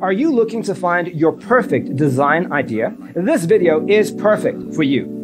Are you looking to find your perfect design idea? This video is perfect for you.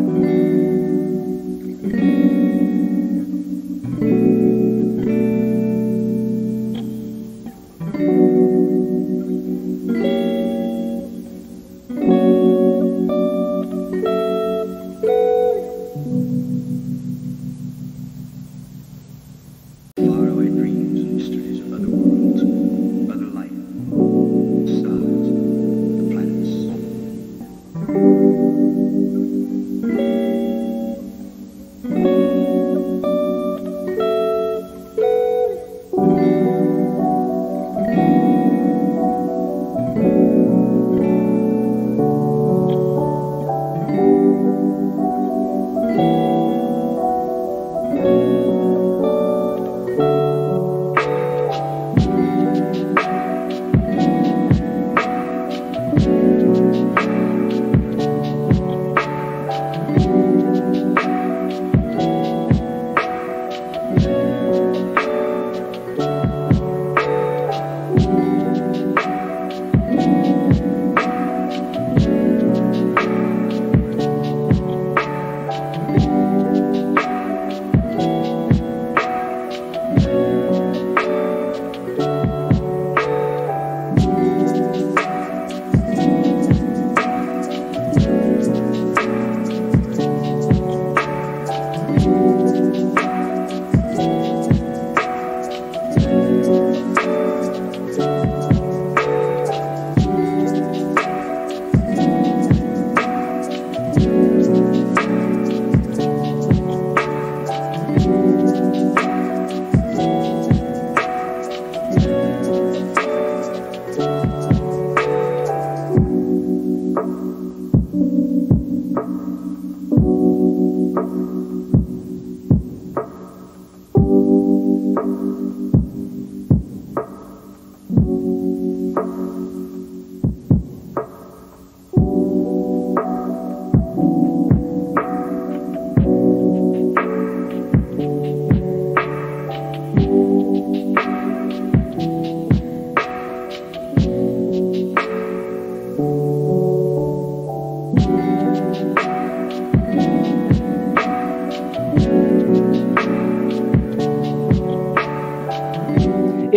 Faraway